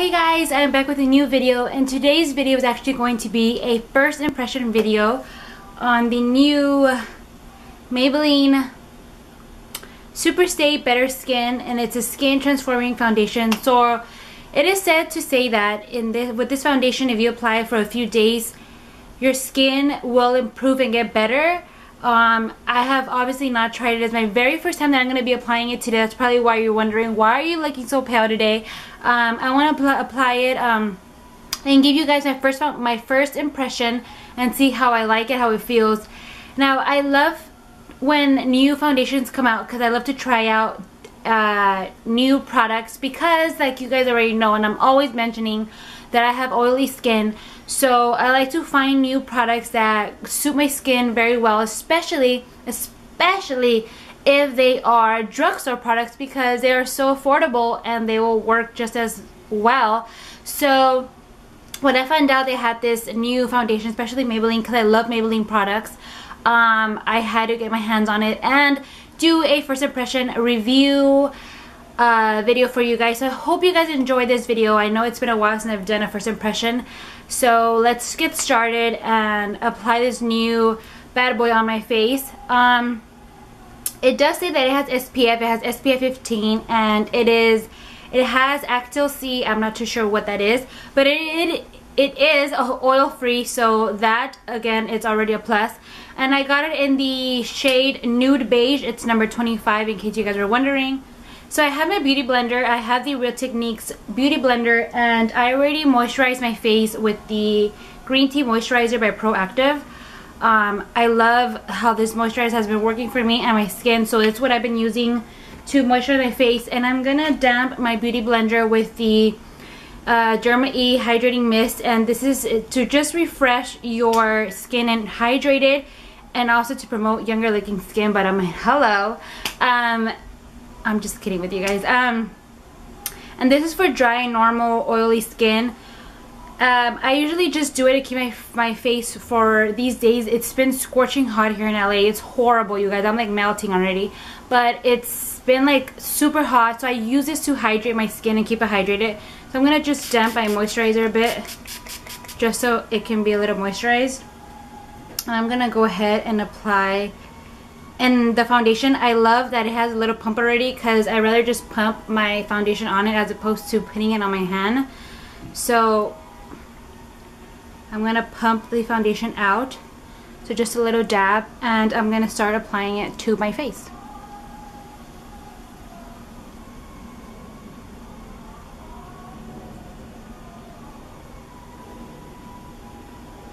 Hey guys, I'm back with a new video and today's video is actually going to be a first impression video on the new Maybelline Superstay Better Skin and it's a skin transforming foundation. So it is said to say that in this, with this foundation if you apply for a few days your skin will improve and get better um, I have obviously not tried it. It's my very first time that I'm going to be applying it today. That's probably why you're wondering, why are you looking so pale today? Um, I want to apply it um, and give you guys my first my first impression and see how I like it, how it feels. Now, I love when new foundations come out because I love to try out uh, new products because like you guys already know and I'm always mentioning that I have oily skin so I like to find new products that suit my skin very well, especially, especially if they are drugstore products because they are so affordable and they will work just as well. So when I found out they had this new foundation, especially Maybelline, because I love Maybelline products, um, I had to get my hands on it and do a first impression review uh, video for you guys. So I hope you guys enjoyed this video. I know it's been a while since I've done a first impression. So let's get started and apply this new bad boy on my face. Um, it does say that it has SPF. It has SPF 15 and it is it has Actyl C. I'm not too sure what that is, but it, it it is oil free so that again it's already a plus and I got it in the shade nude beige it's number 25 in case you guys are wondering so I have my beauty blender. I have the Real Techniques beauty blender and I already moisturized my face with the Green Tea Moisturizer by Proactiv. Um, I love how this moisturizer has been working for me and my skin. So it's what I've been using to moisturize my face. And I'm going to damp my beauty blender with the uh, Derma E Hydrating Mist. And this is to just refresh your skin and hydrate it. And also to promote younger looking skin. But I'm hello. Um, I'm just kidding with you guys. Um, and this is for dry, normal, oily skin. Um, I usually just do it to keep my, my face for these days. It's been scorching hot here in LA. It's horrible, you guys. I'm like melting already. But it's been like super hot. So I use this to hydrate my skin and keep it hydrated. So I'm going to just damp my moisturizer a bit. Just so it can be a little moisturized. And I'm going to go ahead and apply and the foundation, I love that it has a little pump already because I rather just pump my foundation on it as opposed to putting it on my hand. So I'm going to pump the foundation out. So just a little dab and I'm going to start applying it to my face.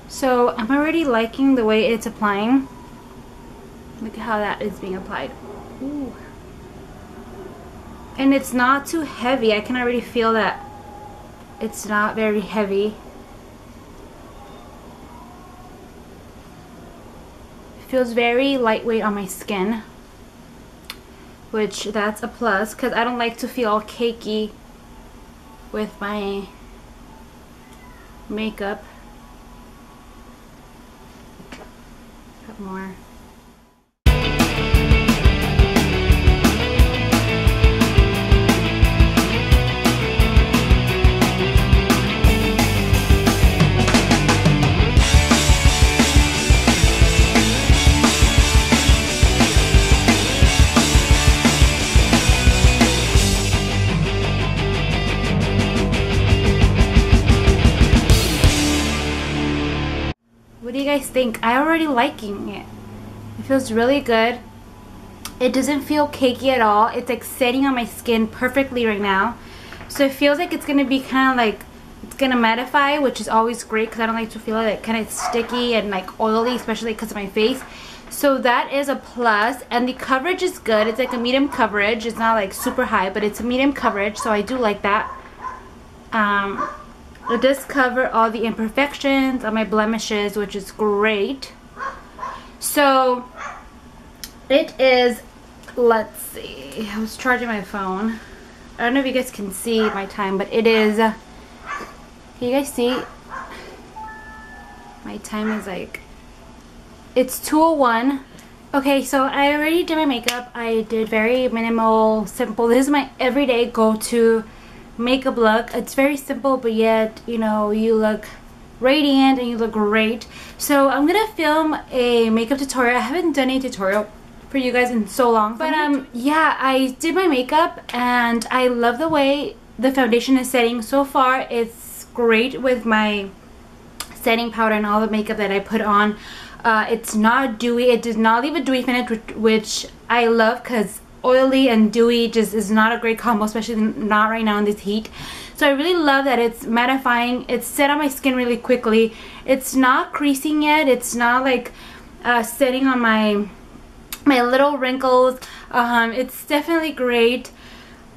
So I'm already liking the way it's applying. Look at how that is being applied. Ooh. And it's not too heavy. I can already feel that it's not very heavy. It feels very lightweight on my skin. Which that's a plus because I don't like to feel all cakey with my makeup. Put more. Guys think? I already liking it. It feels really good. It doesn't feel cakey at all. It's like setting on my skin perfectly right now. So it feels like it's going to be kind of like, it's going to mattify, which is always great because I don't like to feel like kind of sticky and like oily, especially because of my face. So that is a plus and the coverage is good. It's like a medium coverage. It's not like super high, but it's a medium coverage, so I do like that. Um, it does cover all the imperfections on my blemishes, which is great. So, it is, let's see, I was charging my phone. I don't know if you guys can see my time, but it is, can you guys see? My time is like, it's 2.01. Okay, so I already did my makeup. I did very minimal, simple. This is my everyday go-to makeup look. It's very simple but yet, you know, you look radiant and you look great. So I'm gonna film a makeup tutorial. I haven't done a tutorial for you guys in so long. But um yeah, I did my makeup and I love the way the foundation is setting. So far it's great with my setting powder and all the makeup that I put on. Uh, it's not dewy. It does not leave a dewy finish, which I love because oily and dewy just is not a great combo, especially not right now in this heat. So I really love that it's mattifying. It's set on my skin really quickly. It's not creasing yet. It's not like uh, setting on my my little wrinkles. Um, it's definitely great.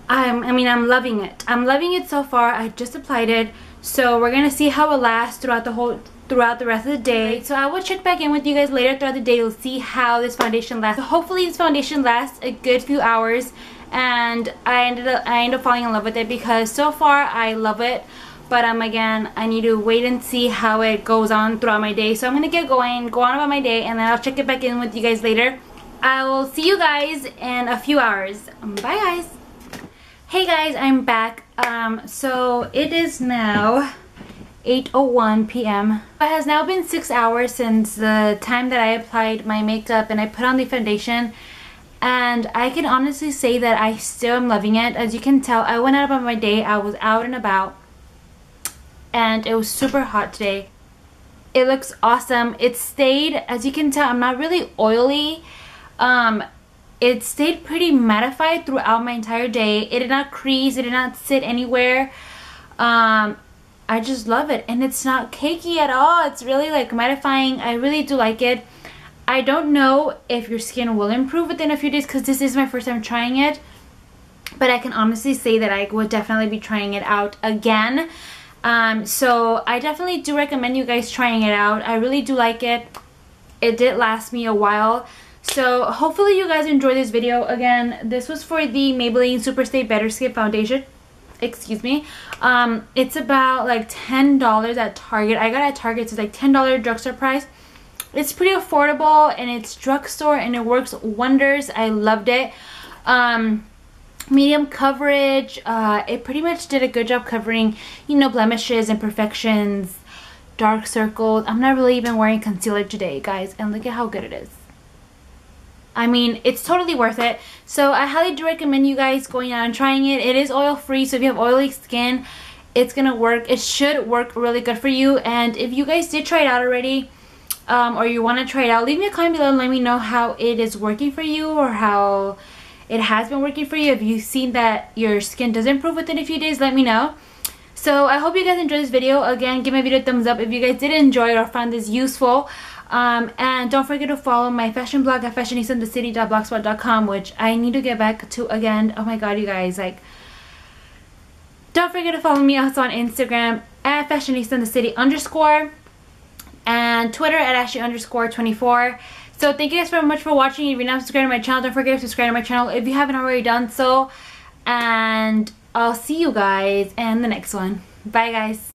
I'm, I mean, I'm loving it. I'm loving it so far. I just applied it. So we're going to see how it lasts throughout the whole throughout the rest of the day. So I will check back in with you guys later throughout the day. To see how this foundation lasts. So hopefully this foundation lasts a good few hours and I ended up I ended up falling in love with it because so far I love it but um again I need to wait and see how it goes on throughout my day. So I'm gonna get going go on about my day and then I'll check it back in with you guys later. I will see you guys in a few hours. Bye guys. Hey guys I'm back. Um so it is now 8.01 p.m. It has now been 6 hours since the time that I applied my makeup and I put on the foundation and I can honestly say that I still am loving it. As you can tell, I went out on my day, I was out and about and it was super hot today. It looks awesome. It stayed, as you can tell, I'm not really oily. Um, it stayed pretty mattified throughout my entire day. It did not crease, it did not sit anywhere. Um, I just love it and it's not cakey at all. It's really like mattifying. I really do like it. I don't know if your skin will improve within a few days because this is my first time trying it. But I can honestly say that I would definitely be trying it out again. Um, so I definitely do recommend you guys trying it out. I really do like it. It did last me a while. So hopefully you guys enjoy this video. Again, this was for the Maybelline Superstay Better Skin Foundation excuse me um it's about like ten dollars at target. I got at target so it's like ten dollar drugstore price. It's pretty affordable and it's drugstore and it works wonders. I loved it. Um medium coverage uh it pretty much did a good job covering you know blemishes imperfections dark circles. I'm not really even wearing concealer today guys and look at how good it is I mean, it's totally worth it. So I highly do recommend you guys going out and trying it. It is oil free, so if you have oily skin, it's gonna work. It should work really good for you. And if you guys did try it out already, um, or you want to try it out, leave me a comment below and let me know how it is working for you or how it has been working for you. If you've seen that your skin does improve within a few days, let me know. So I hope you guys enjoyed this video. Again, give my video a thumbs up if you guys did enjoy it or found this useful. Um, and don't forget to follow my fashion blog at fashionistaandthecity.blogspot.com which I need to get back to again. Oh my god, you guys, like, don't forget to follow me also on Instagram at fashionisandthecity underscore and Twitter at ashley underscore 24. So thank you guys very much for watching. If you're not subscribed to my channel, don't forget to subscribe to my channel if you haven't already done so. And I'll see you guys in the next one. Bye guys.